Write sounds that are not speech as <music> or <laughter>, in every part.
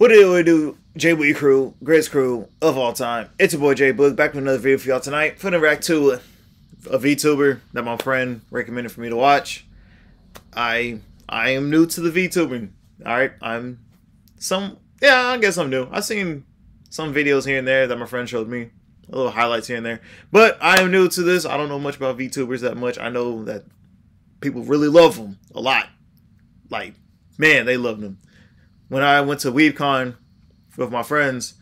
What do we do? J crew, greatest crew of all time. It's your boy J back with another video for y'all tonight. Finna react to a, a VTuber that my friend recommended for me to watch. I I am new to the VTubing. Alright, I'm some yeah, I guess I'm new. I've seen some videos here and there that my friend showed me. A little highlights here and there. But I am new to this. I don't know much about VTubers that much. I know that people really love them a lot. Like, man, they love them when I went to WeebCon with my friends,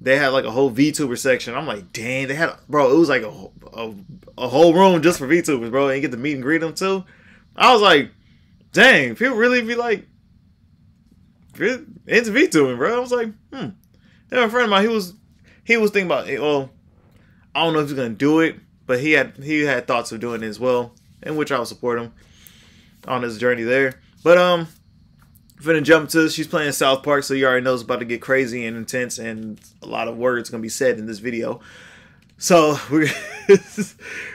they had like a whole VTuber section. I'm like, dang, they had, bro, it was like a, a, a whole room just for VTubers, bro. And you get to meet and greet them too. I was like, dang, people really be like, into VTubing, bro. I was like, hmm. Then a friend of mine, he was, he was thinking about, well, I don't know if he's gonna do it, but he had he had thoughts of doing it as well, in which I will support him on his journey there. But um, finna jump to she's playing South Park, so you already know it's about to get crazy and intense, and a lot of words gonna be said in this video. So <laughs> we're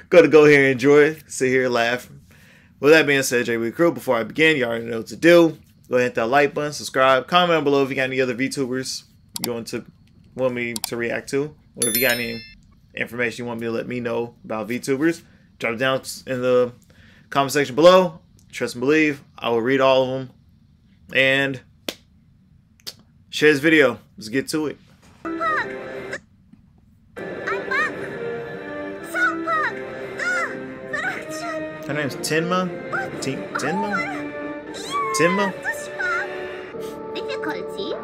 gonna go here and enjoy, sit here, laugh. With that being said, JB Crew, before I begin, you already know what to do. Go ahead hit that like button, subscribe, comment below if you got any other VTubers you want to want me to react to, or if you got any information you want me to let me know about VTubers, drop it down in the comment section below. Trust and believe, I will read all of them and share this video. Let's get to it. Her name's Tenma. T Tenma. Tenma. Difficulty?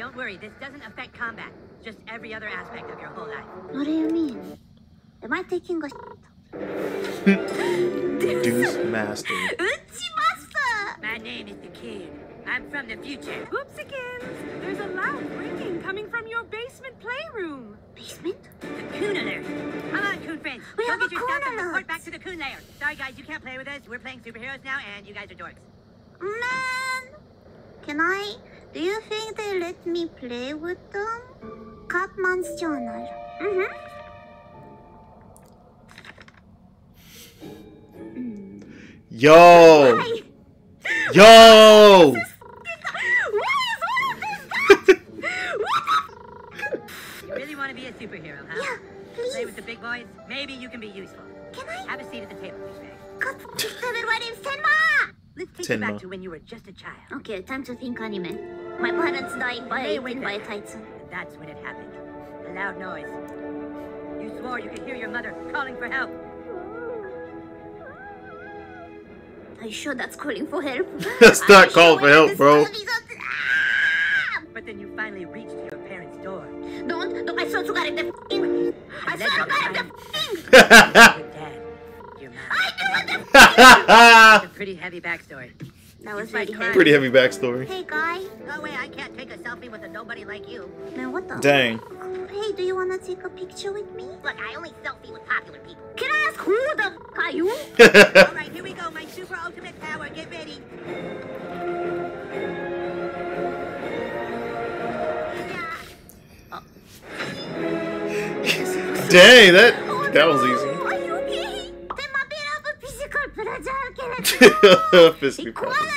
Don't worry, this doesn't affect combat. Just every other aspect of your whole life. What do you mean? Am I taking a <laughs> Deuce Master. <laughs> My name is the Kid. I'm from the future. Oopsikins! There's a loud ringing coming from your basement playroom. Basement? The Coon Alert. Come on, Coon friends. We Go have get a your stuff and Alert. report back to the Coon Lair. Sorry, guys, you can't play with us. We're playing superheroes now, and you guys are dorks. Man! Can I? Do you think they let me play with them? Catman's journal. Mm-hmm. Yo! Yo! You really want to be a superhero, huh? Yeah, Play with the big boys? Maybe you can be useful. Can I? Have a seat at the table, douchebag. Cut. My name's Tenma! Let's take you back to when you were just a child. Okay, time to think anime. My parents died by Hey, wait eaten by there. Titan. That's when it happened. A loud noise. You swore you could hear your mother calling for help. Are you sure that's calling for help? <laughs> That's not you calling for help, bro. Ah! But then you finally reached your parents' door. Don't, don't, I swear to God, if the f***ing, I swear to God, if the f***ing, <laughs> Your dad. <laughs> I knew what the It's a pretty heavy backstory. That was It's like heavy. Pretty heavy backstory. Hey, guy. Oh, no way, I can't take a selfie with a nobody like you. Man, what the? Dang. Hey, do you want to take a picture with me? Look, I only selfie with popular people. Can I ask who the f are you? <laughs> All right, here we go. My super ultimate power. Get ready. Dang, that oh, that was easy. Are you okay? Then my bit of a physical fragile <laughs> Physical problems.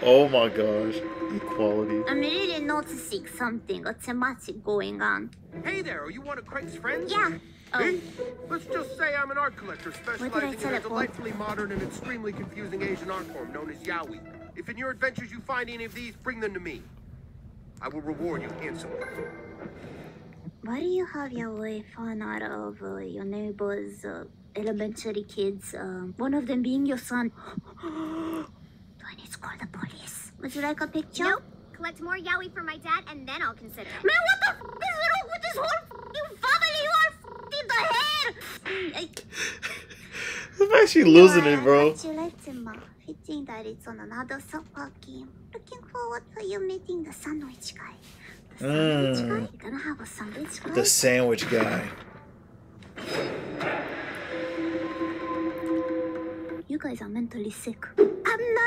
Equality. Oh my gosh. Equality. I'm really noticing something, a thematic going on. Hey there, are you one of Craig's friends? Yeah. Oh, Me? Let's just say I'm an art collector specializing in a delightfully modern and extremely confusing Asian art form known as yaoi. If in your adventures you find any of these, bring them to me. I will reward you handsomely. why do you have your way fan art of uh, your neighbor's uh, elementary kids? Um, one of them being your son. <gasps> <gasps> <gasps> do I need call the police? Would you like a picture? Nope. Collect more yaoi for my dad, and then I'll consider it. Man, what the f is wrong with this whole f***ing family? You are f***ed in the head! I'm actually losing it, bro. Congratulations, Fitting that it's on another soccer game. Looking forward for you meeting the sandwich guy. The sandwich Mm. guy? You're gonna have a sandwich guy? The sandwich guy. You guys are mentally sick.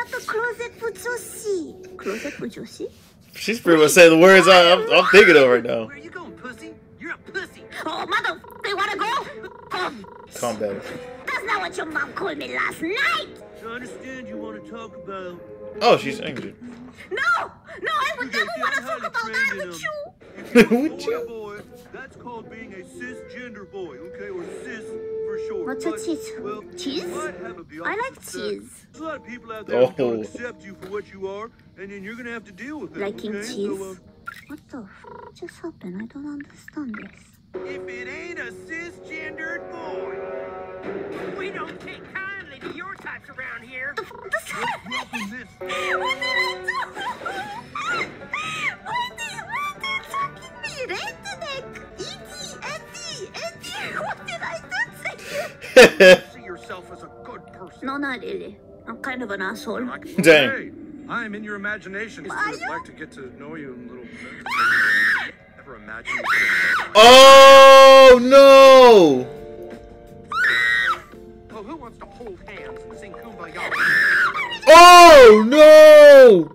I'm a closet fujoshi. Closet fujoshi? She's pretty much saying the words I, I'm, I'm thinking of right now. Where are you going, pussy? You're a pussy. Oh, mother, they wanna go? Oh, Calm down. that's not what your mom called me last night. I understand you want to talk about Oh, she's angry. No! No, I would never want to talk about that trained in, with um, you! Would <laughs> boy, you? boy, that's called being a cisgender boy, okay, or cis for short. What's a But, cis? Well, Cheese? you might have a the I like cheese. There's a lot of people out there who Oh. don't accept you for what you are, and then you're gonna have to deal with it. Liking okay? cheese? So, uh, What the f just happened? I don't understand this. if it ain't a cisgendered boy, We don't take kindly to your types around here. The f this <laughs> happened? <laughs> See yourself as a good person. No, not really. I'm kind of an asshole. Dang. Hey, I am in your imagination. Are I'd you? like to get to know you a little bit. <laughs> Ever imagine oh no! Oh, who wants to hold hands and sing Kumbaya? Oh no!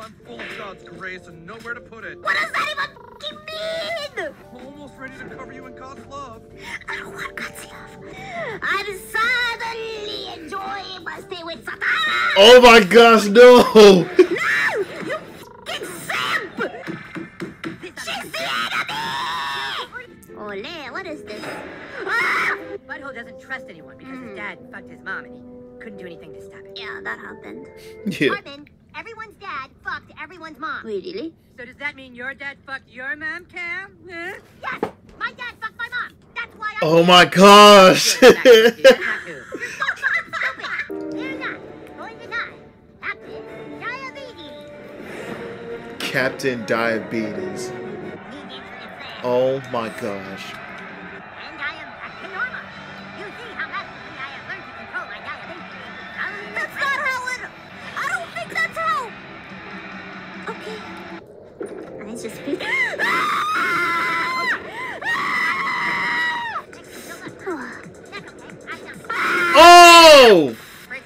I'm full of God's grace and nowhere to put it. What does that even mean? I'm almost ready to cover you in God's love. I don't want God's love. I'm suddenly enjoying my stay with Satan. Oh my gosh, no! No! You fucking simp! She's the enemy! Ole, what is this? Ah! Butthole doesn't trust anyone because his dad fucked his mom and he couldn't do anything to stop it. Yeah, that happened. Yeah. Marvin, everyone's dad fucked everyone's mom. Wait, really? So does that mean your dad fucked your mom, Cam? Huh? Yes, my dad fucked my mom. That's why I. Oh, <laughs> oh my gosh! Good, nice. See, that's not good. Oh!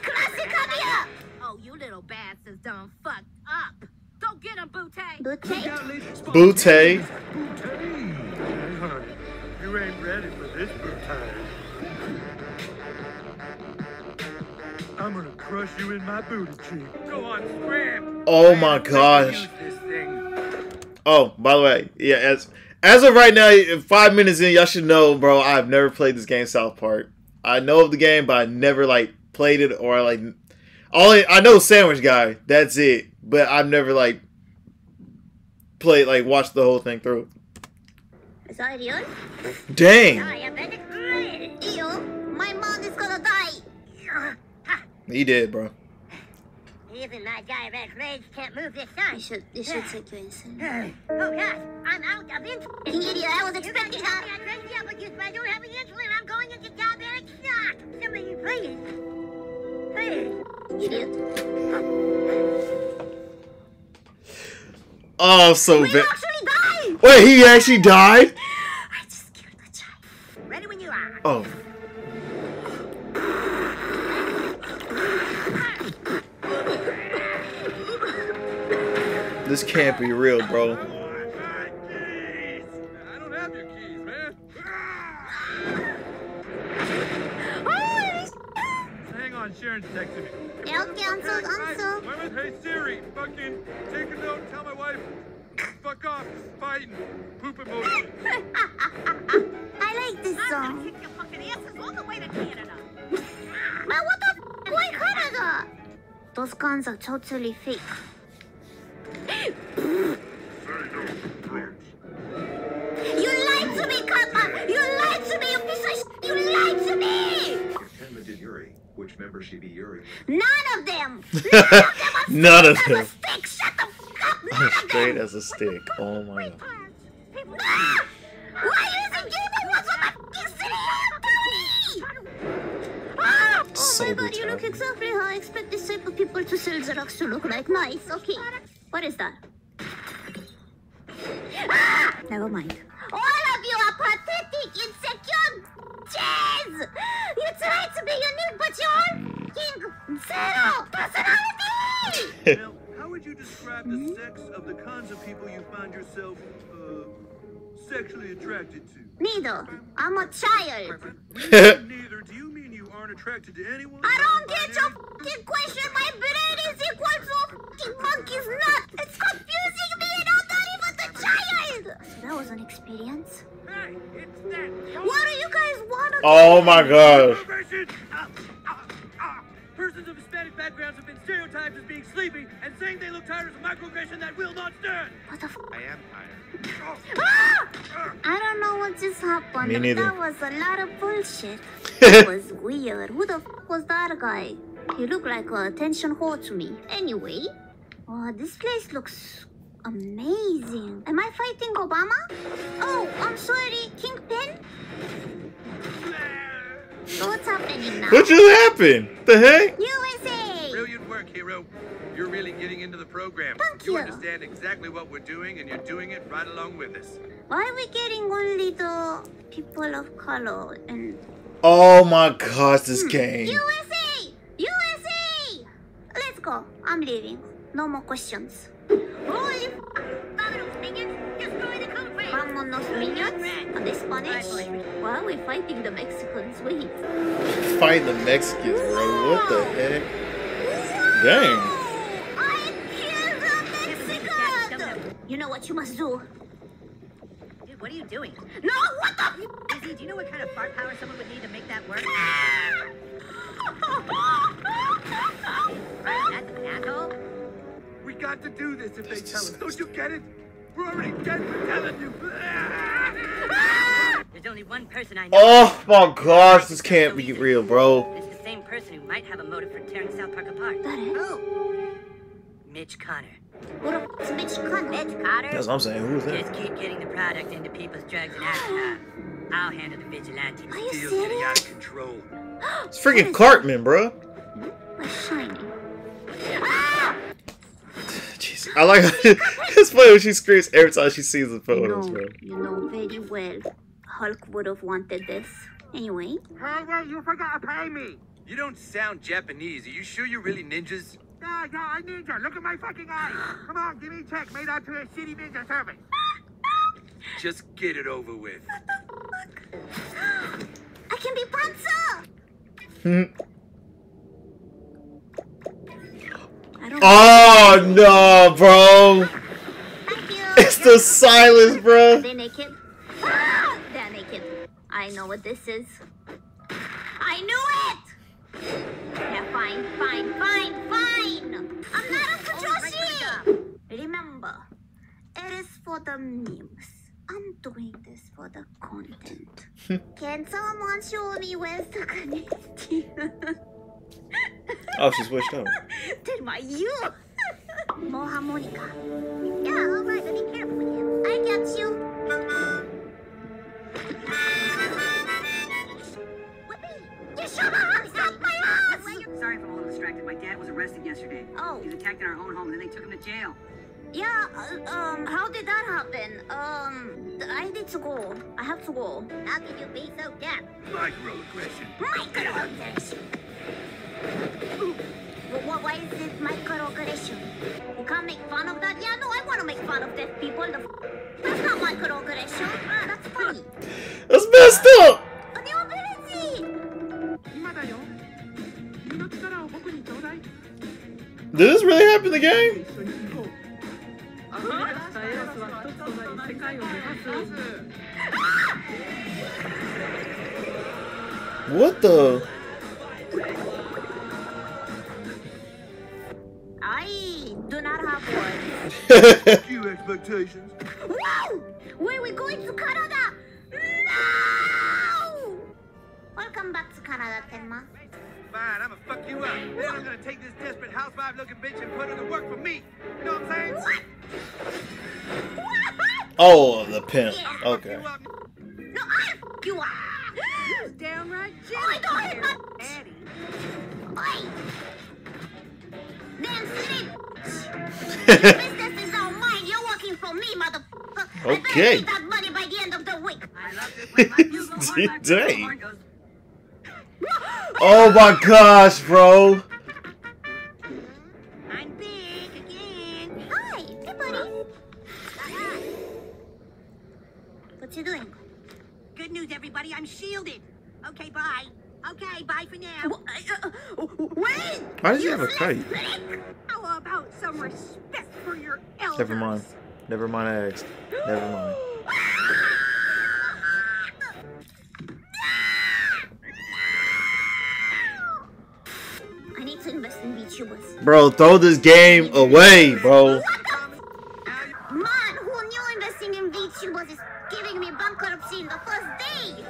Classic Camila! Oh, you little bastards done fucked up. Go get him, Butte. Boutte? Butte. You ain't ready for this time. I'm gonna crush you in my booty cheek. Go on, scram. Oh my gosh. Use this thing. Oh, by the way, yeah, as as of right now, five minutes in, y'all should know, bro. I've never played this game, South Park. I know of the game, but I never like played it or like only I know Sandwich Guy. That's it. But I've never like played like watched the whole thing through. Is that real? Dang, my mom is gonna die. <laughs> he did, bro. Even my diabetic legs can't move this You time. should, you should <sighs> take your insulin. Oh gosh, I'm out of insulin. <laughs> Idiot, I was You expecting Somebody, please. Please. Idiot. Oh, so We bad. actually died! Wait, he actually died? I just killed the child. Ready when you are. Oh, this can't be real, bro. Totally fake. You lied to me, Kappa! You lied to me, you piece of You lied to me! Did Yuri. Which member she be Yuri? None of them! <laughs> None of them. a stick, shut the f up! None <laughs> of Straight as a stick. Oh my god. So my god, you look exactly how I expect this type of people to sell Xerox to look like. Nice, okay. What is that? Ah! Never mind. All of you are pathetic, insecure Jeez! You try to be unique, but you're king zero personality! <laughs> Now, how would you describe the sex of the kinds of people you find yourself, uh, sexually attracted to? Neither. I'm a child. <laughs> Neither. Do you aren't attracted to anyone. I don't get your fucking question. My brain is equal to a fucking monkey's nut. It's confusing me and I'm not even the child. So that was an experience. Hey, it's that. What do you guys want Oh my gosh. Perversion! Ah, ah, ah. Persons of Hispanic backgrounds have been stereotyped as being sleepy, and saying they look tired is a microaggression that will not stand. What the f- I am tired. Ah! I don't know what just happened. Me neither. That was a lot of bullshit. <laughs> That was weird. Who the f- was that guy? He looked like a attention whore to me. Anyway, oh, this place looks amazing. Am I fighting Obama? Oh, I'm sorry, Kingpin. So what's happening now? What just happened? The heck? USA. Brilliant work, hero. You're really getting into the program. Thank you you. understand exactly what we're doing, and you're doing it right along with us. Why are we getting only the people of color and Oh my gosh, this hmm, game. USA! USA! Let's go. I'm leaving. No more questions. Holy f- Vámonos, minions. Destroy the culprit. Vámonos, minions. Are they Spanish? Why are we fighting the Mexicans? Wait. Fight the Mexicans, bro. What the heck? Dang. I killed a Mexican! You know what you must do? Dude, what are you doing? No, what the f- Izzy, do you know what kind of fart power someone would need to make that work? <laughs> Right, that's an asshole. We got to do this if they tell us. Don't you get it? We're already dead for telling you. There's only one person I know. Oh my gosh, this can't be real, bro. It's the same person who might have a motive for tearing South Park apart. That is? Oh. Mitch Connor. What the f- Mitch Connor? Mitch Connor? That's what I'm saying. Who's Just that? keep getting the product into people's drugs and alcohol. Uh, I'll handle the vigilantes. Are you Still getting out of control. <gasps> It's freaking Cartman, bro. My shiny. Jeez. I like <laughs> it's funny when she screams every time she sees the You photos, know, bro. you know very well. Hulk would have wanted this. Anyway, Hey, wait, you forgot to pay me. You don't sound Japanese. Are you sure you're really ninjas? Yeah, yeah, I need you. Look at my fucking eyes. Come on, give me a check made out to a shitty ninja service. Just get it over with. I can be Panzer! Hmm. Oh no, bro. It's the silence, bro. They naked? Ah, They're naked. I know what this is. I knew it! Fine, fine, fine, fine. I'm not a Fujoshi! Remember, it is for the memes. I'm doing this for the content. <laughs> Can someone show me where's the connection? Oh, she switched up. <laughs> Tell my you! <laughs> More harmonica. Yeah, alright, but be careful if I'm a little distracted. My dad was arrested yesterday. Oh. He was attacked in our own home, and then they took him to jail. Yeah, uh, um, how did that happen? Um, I need to go. I have to go. How can you be so deaf? Microaggression. Microaggression! Wh- wh- Why is this microaggression? You can't make fun of that? Yeah, no, I want to make fun of deaf people. The f- that's not microaggression. Ah, that's funny. That's messed up. Did this really happen in the game? What the? I do not have one. <laughs> Few expectations. Wow! Where we going to Canada? No! Welcome back to Canada, Tenma. Fine, I'ma fuck you up. Then I'm gonna take this desperate housewife looking bitch and put her to work for me. You know what I'm saying? What? <laughs> Oh, the pimp. Yeah. Okay. You up. No, I f- you are. Downright oh, I don't hit my. Eddie. Oi! Damn snitch! <laughs> Your business is all mine. You're working for me, motherfucker. I better Okay. need that money by the end of the week. I love this when my <laughs> bugle horn, my bugle Dang. horn goes. Oh my gosh, bro. I'm big again. Hi, hey buddy. What you doing? Good news, everybody. I'm shielded. Okay, bye. Okay, bye for now. Uh, uh, wait! Why does he have a kite? How about some respect for your elders? Never mind. Never mind. I asked. Never mind. Bro, throw this game away, bro. Man who knew investing in VTubers is giving me bankruptcy in the first day.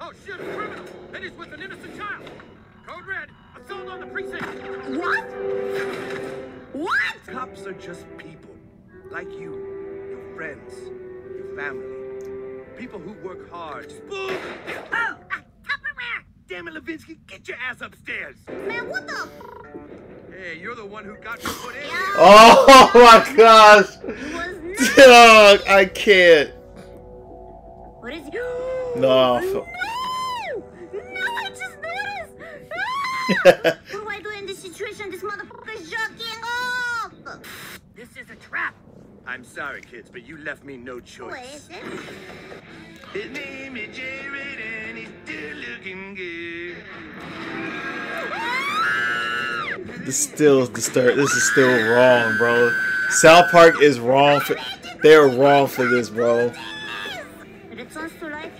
Oh shit, a criminal! And he's with an innocent child! Code red, assault on the precinct! What? What? Cops are just people. Like you. Your friends. Your family. People who work hard. Spook! Oh, uh, Tupperware! Damn it, Levinsky, get your ass upstairs! Man, what the? Hey, you're the one who got me put in. <laughs> Oh my gosh. Dog, I can't. What is it? No. <gasps> No! No, I just noticed! <laughs> Ah! what do I do in this situation? This motherfucker's jerking off! This is a trap. I'm sorry, kids, but you left me no choice. Wait, is it? His name is Jared, and he's still looking good. <gasps> This still disturb. This is still wrong, bro. South Park is wrong for. They're wrong for this, bro.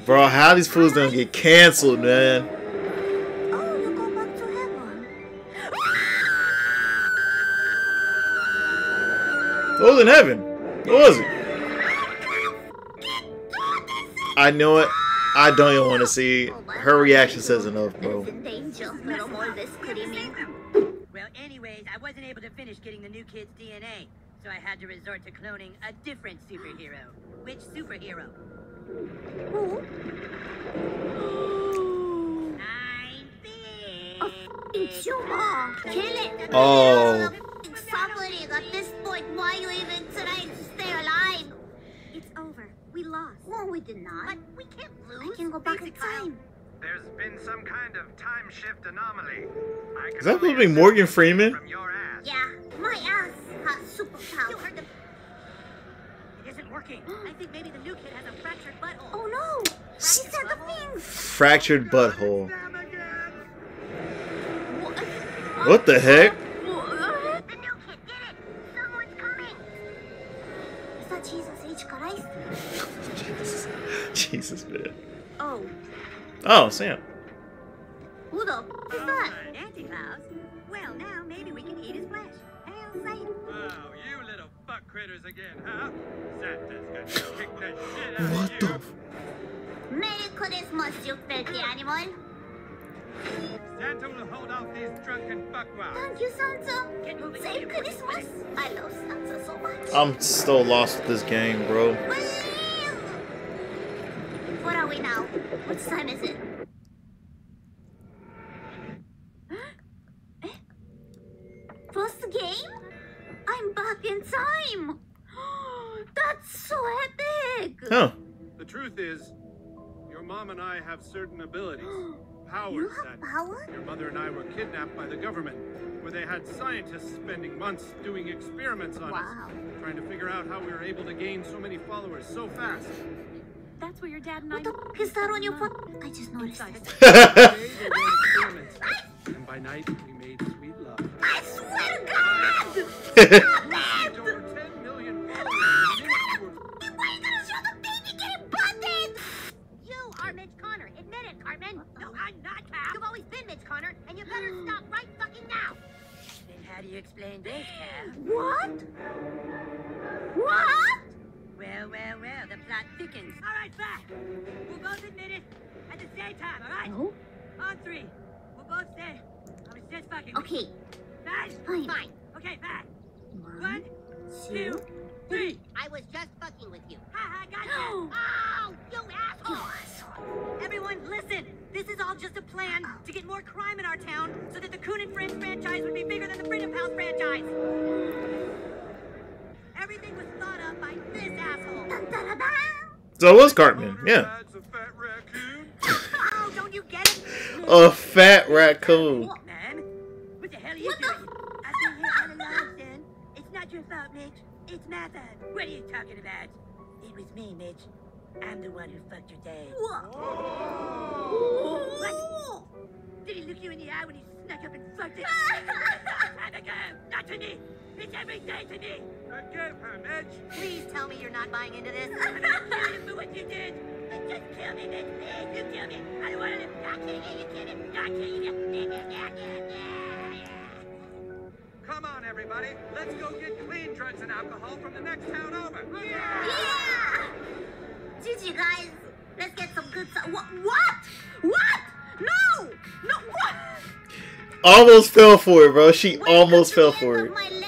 Bro, how these fools don't get canceled, man? What was in heaven? What was it? I know it. I don't even want to see. Her reaction says enough, bro. It's in danger. No more this screaming. Well, anyways, I wasn't able to finish getting the new kid's DNA, so I had to resort to cloning a different superhero. Which superhero? Who? I'm A big. f***ing tumor. Kill it. Oh. Suffering at this point. Why you even trying to stay alive? It's over. We lost. No, we did not. But we can't I lose. can go back in time. There's been some kind of time shift anomaly. I Is that only supposed to be Morgan Freeman? From your ass. Yeah, my ass has You superpowers. heard them. It isn't working. <gasps> I think maybe the new kid has a fractured butthole. Oh no! He said the things. Fractured butthole. What the heck? The new kid did it. Someone's coming. Is that Jesus H. Christ? Jesus, <laughs> Jesus, man. Oh, Oh, Sam. who the f- is that? Santa Claus? Well, now maybe we can eat his flesh. Hail Satan. Wow, you little fuck critters again, huh? Santa's gonna kick the shit out What of the? you. f- Merry Christmas, you filthy animal. Santa will hold off these drunken fuckwads. Thank you, Santa. Get moving. Say you Christmas. I love Santa so much. I'm still lost with this game, bro. Believe. What are we now? What time is it? <gasps> Eh? First game? I'm back in time. <gasps> That's so epic. Huh. The truth is, your mom and I have certain abilities, Powers <gasps> You powers have that power? your mother and I were kidnapped by the government, where they had scientists spending months doing experiments on Wow. us, trying to figure out how we were able to gain so many followers so fast. That's what your dad and I. What the f- is that on your foot? I just noticed Inside. it. <laughs> Today they ran <laughs> experiments, and by night we made sweet love. I swear to God! <laughs> Reached over 10 million ah, followers in a minute we were Why are you gonna show the baby getting butted? You are Mitch Connor. Admit it, Cartman. No, I'm not, Cap. You've always been Mitch Connor, and you better <gasps> stop right fucking now. Then how do you explain this, Cal? <gasps> What? What? Well, well, well, the plot thickens. All right, back. We'll both admit it at the same time, all right? No. On three. We'll both say, I was just fucking. Okay. Fine? Fine. Fine. Okay, back. One, two, three. I was just fucking with you. Ha ha, gotcha. Oh, you asshole. Everyone, listen. This is all just a plan to get more crime in our town so that the Coon and Friends franchise would be bigger than the Freedom House franchise. Everything was thought up by this asshole. Dun. So it was Cartman, yeah. A fat raccoon. <laughs> Oh, don't you get it? A fat raccoon. Man, what the hell are you What doing? I've been here all along, son. It's not your fault, Mitch. It's my fault. What are you talking about? It was me, Mitch. I'm the one who fucked your dad. Whoa. What? up and fucked it. <laughs> Abigail, not to me. It's every day to me. Forgive her, Mitch. Please tell me you're not buying into this. I'm not kill you for what you did. Just kill me, Mitch. Please, you kill me. I don't want to live. Not killing you, you kill me. Not killing you. Come on, everybody. Let's go get clean drugs and alcohol from the next town over. Yeah! GG, guys. Let's get some good stuff. What? What? What? No! No, what? Almost fell for it, bro. She Welcome almost fell for end it.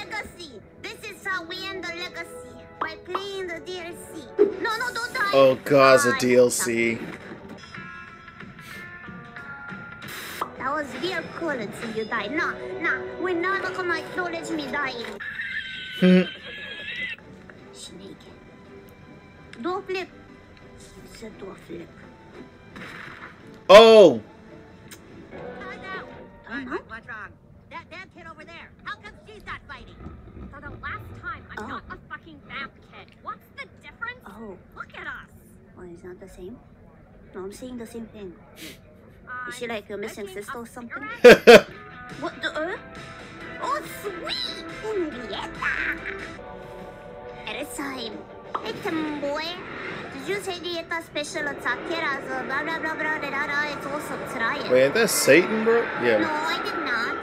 Oh god, it's a DLC. That was real cool until you died. Nah, nah, we're not gonna acknowledge me dying. Hmm. Snake. Do a flip. I said do a flip. oh, Time out. Time What- out? What's wrong? That damn kid over there. How come she's not fighting? For the last time, I'm Oh. not a fucking vamp kid. What's the difference? Oh, Look at us. oh, it's not the same? No, I'm saying the same thing. Is she like your missing sister or something? <laughs> What the? Uh? Oh, sweet! Henrietta! It's time. Hey, Timboy. Did you say Henrietta special attack here as a blah blah blah blah blah blah blah? It's awesome. Try it. wait, ain't that Satan, bro? Yeah. No, I did not.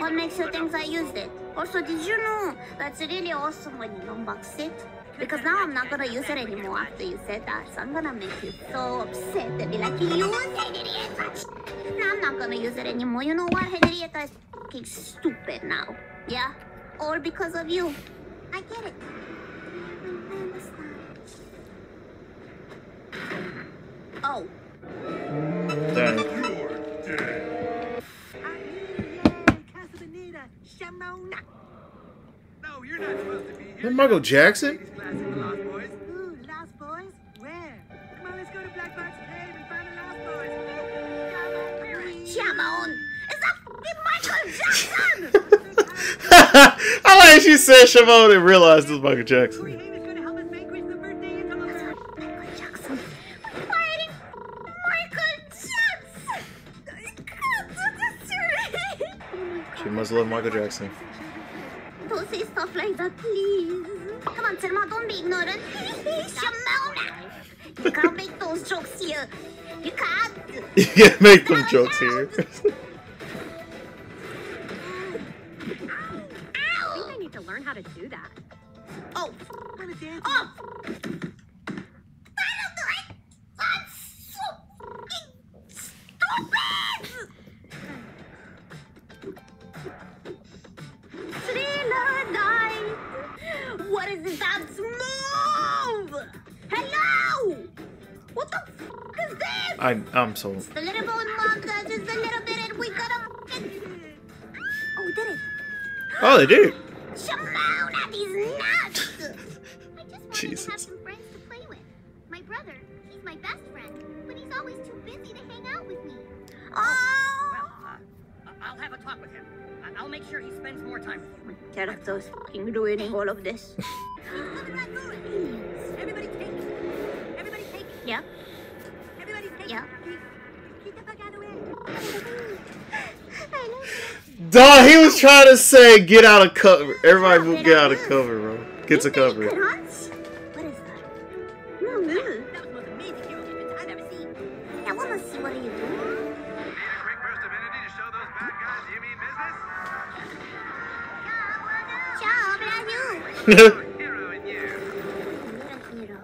What makes you think I used it? Also, did you know that's really awesome when you unbox it? Because now I'm not gonna use it anymore after you said that. So I'm gonna make you so upset and be like, you Henrietta! No, I'm not gonna use it anymore. You know what? Henrietta is fucking stupid now. Yeah? All because of you. I get it. I understand. Oh. Fucking Michael Jackson? <laughs> <laughs> I like she said Shimon and realized it was Michael Jackson. Corey Haim is going to help us vanquish the birthday interloper. Michael Jackson. We're fighting Michael Jackson! I can't do this She must love Michael Jackson. Don't say stuff like that, please. Come on, Selma, don't be ignorant. <laughs> Shamona! You can't make those jokes here. You can't. <laughs> You can make them jokes here. <laughs> I think I need to learn how to do that. Oh, Wanna dance? oh! What is that move? Hello! What the fuck is this? I I'm so The little bone monster, just a little bit, and we gotta. Oh, we did it! Oh they did. Shimona, these nuts! <laughs> I just wanted to have Jesus. some friends to play with. My brother, he's my best friend, but he's always too busy to hang out with me. Oh! Well, uh, I'll have a talk with him. I- I'll make sure he spends more time with you. Character's fucking ruining all of this. <laughs> He's coming right through it. Everybody take it. Everybody take it. Yeah? Everybody take Yeah. it. Keep, keep the fuck out of the way. <laughs> I Dog, he was trying to say get out of cover. Everybody move get out of cover, bro. Get to cover. What is that? No, no. That was the most amazing hero defense I've ever seen. I wanna see what are you doing. Need a quick burst of energy to show those bad guys you mean business? Ciao, Bladu! Hero in you. Little hero.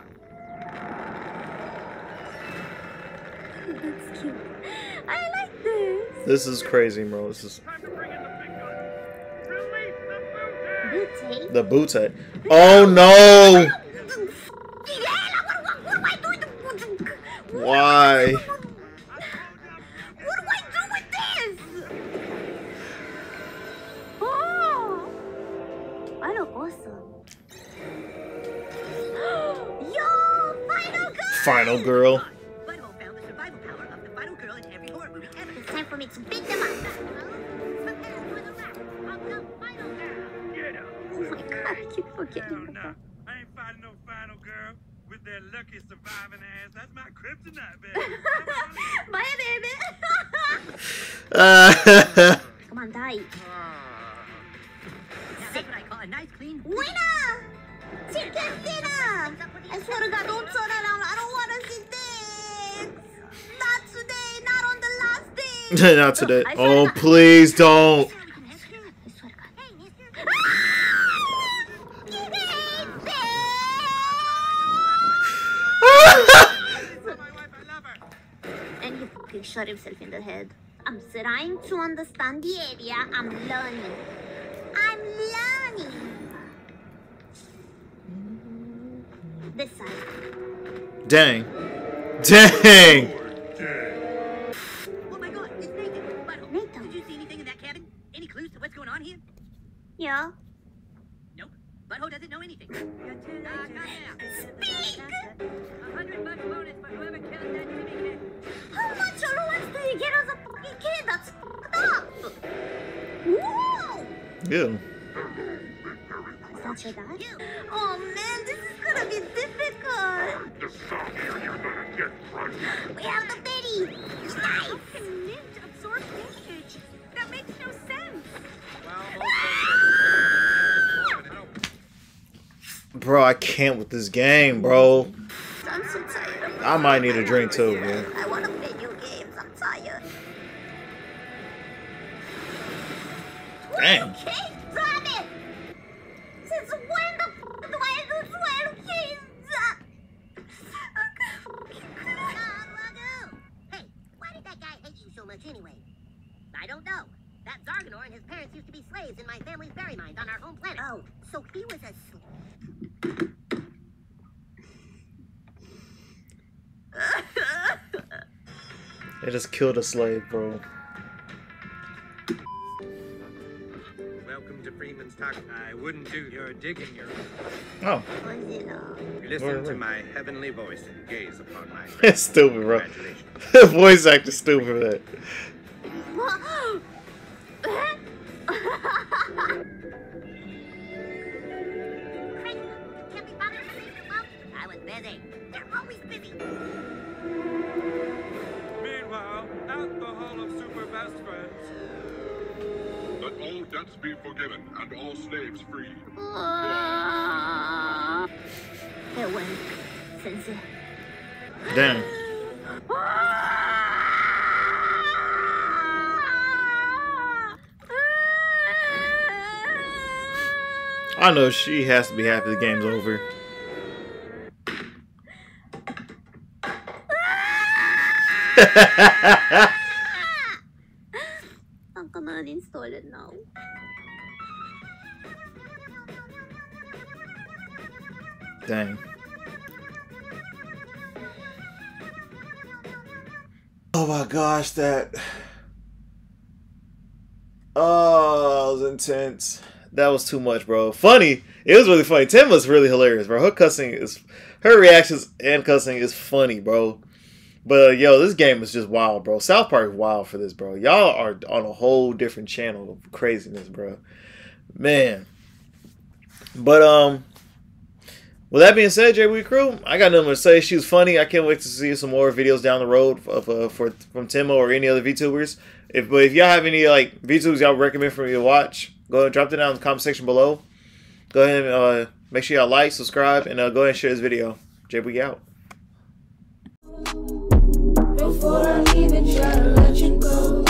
That's cute. I like this. This is crazy, bro. This is Time to bring in the big guns. Release the boot Booty. boots. Oh no! What do I do with the Why? Oh. <gasps> Final do Come on, die. Now that's what I call a nice clean. Winner! Chicken dinner! I swear to God, don't turn around. I don't want to see dicks. Not today. Not on the last day. not today. Oh, please don't. I swear to God. Hey, mister. my wife, I love her. And he fucking shot himself in the head. I'm trying to understand the area. I'm learning. I'm learning. This side. Dang. Dang. Whoa! Yeah. Is that your dad? Oh man, this is gonna be difficult. We have the Betty. How can mint absorb damage? That makes no sense. Bro, I can't with this game, bro. I'm so tired. I might need a drink too, man. Much are we going? Hey, why did that guy hate you so much anyway? I don't know. That Zarganor and his parents used to be slaves in my family's berry mines on our home planet. Oh, so he was a slave. They just killed a slave, bro. Talk. I wouldn't do your digging your Oh, Was it, Listen to my heavenly voice and gaze upon my <laughs> it's stupid, bro. congratulations. <laughs> Voice actor stupid for that. <gasps> forgiven and all slaves free. Ah. Farewell, Sensei. Dang. I know she has to be happy the game's over. I'm gonna uninstall it now. Oh my gosh, that. Oh, that was intense. That was too much, bro. Funny. It was really funny. Tim was really hilarious, bro. Her cussing is. Her reactions and cussing is funny, bro. But uh, yo, this game is just wild, bro. South Park is wild for this, bro. Y'all are on a whole different channel of craziness, bro. Man. But um, with that being said, JB Crew, I got nothing to say. She was funny. I can't wait to see some more videos down the road of uh, for from Tenma or any other VTubers. If but if y'all have any like VTubers y'all recommend for me to watch, go ahead and drop it down in the comment section below. Go ahead and uh, make sure y'all like, subscribe, and uh, go ahead and share this video. JB out. Before I even to